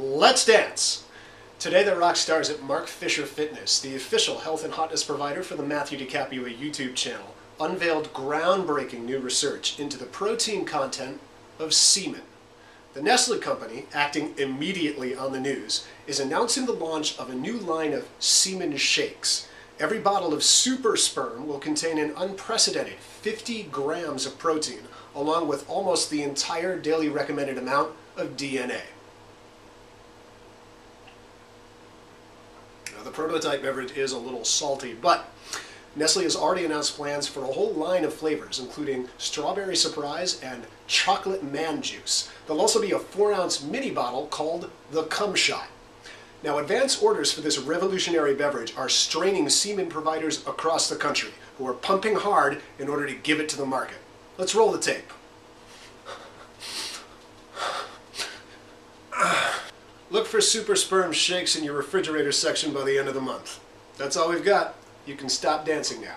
Let's dance! Today the rock stars at Mark Fisher Fitness, the official health and hotness provider for the Matthew DeCapua YouTube channel, unveiled groundbreaking new research into the protein content of semen. The Nestle company, acting immediately on the news, is announcing the launch of a new line of semen shakes. Every bottle of super sperm will contain an unprecedented 50 grams of protein, along with almost the entire daily recommended amount of DNA. Now, the prototype beverage is a little salty, but Nestle has already announced plans for a whole line of flavors, including strawberry surprise and chocolate man juice. There'll also be a four ounce mini bottle called the Cum Shot. Now, advance orders for this revolutionary beverage are straining semen providers across the country who are pumping hard in order to give it to the market. Let's roll the tape. Look for super sperm shakes in your refrigerator section by the end of the month. That's all we've got. You can stop dancing now.